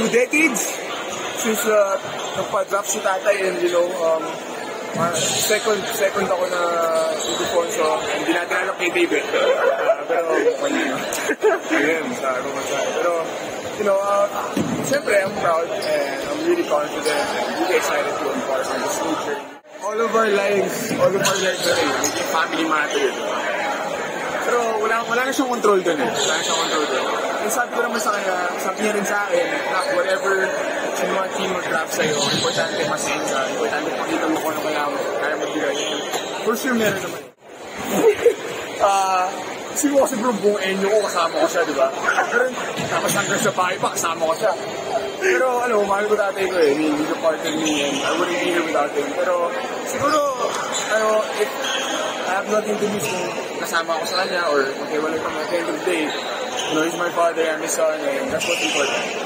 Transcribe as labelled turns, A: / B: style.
A: two decades since uh, nagpa-drop si tatay and you know, um, uh, second second ako na Ildefonso and hindi natin alam kay David. Uh, pero? Ayun, sa Roman Pero, you know, uh, siyempre, I'm proud and I'm really confident and really excited to embark on this new journey. All of our lives, all of our lives rin, naging family matter. Pero wala, wala na siyang control dun eh. Wala na siyang control dun. And sabi ko naman sa kanya, sabi niya rin sa akin, na whatever mga team mag-draft sa'yo, importante masaya ka, importante pakita mo kung ano kaya mo, kaya mo bigay. For sure meron naman. Ah, siguro kasi bro, buong enyo ko kasama ko siya, di ba? Tapos hanggang sa bahay pa, kasama ko siya. Pero ano, mahal ko tatay ko eh. He's a part of me and I wouldn't be here without him. Pero siguro, ano, if I have nothing to lose kasama ako sa kanya or maghiwalay at the end of the day, you know, he's my father, I miss our name. That's what people